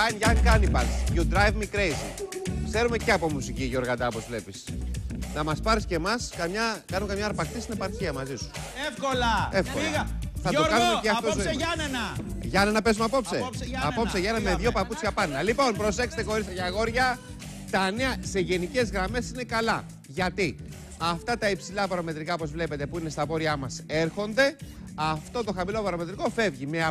Fine Young Cannibals. You drive me crazy. Ξέρουμε και από μουσική, Γιώργα, όπως βλέπεις. Να μας πάρεις και εμάς, καμιά, κάνουμε καμιά αρπακτή στην επαρχία μαζί σου. Εύκολα. Εύκολα. Λίγα. Θα το κάνουμε και αυτό απόψε. Γιάννενα. Γιάννενα να παίζουμε απόψε. Απόψε Γιάννενα. Απόψε Γιάννενα με δύο παπούτσια πάνω. Λοιπόν, προσέξτε κορίτσια και αγόρια. Τα νέα σε γενικές γραμμές είναι καλά. Γιατί; Αυτά τα υψηλά παραμετρικά όπως βλέπετε, που είναι στα πόριά μας, έρχονται. Αυτό το χαμηλό παραμετρικό φεύγει με